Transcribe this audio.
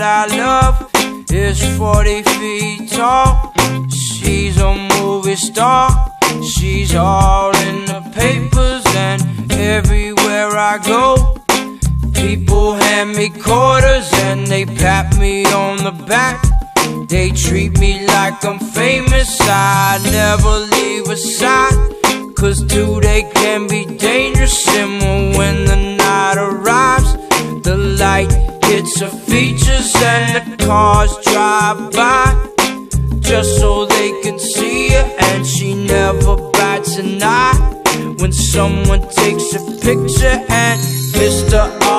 that I love is 40 feet tall. She's a movie star. She's all in the papers and everywhere I go. People hand me quarters and they pat me on the back. They treat me like I'm famous. I never leave a side. Cause today can be dangerous. And when the night hits her features and the cars drive by. Just so they can see her. And she never bats an eye. When someone takes a picture and Mr.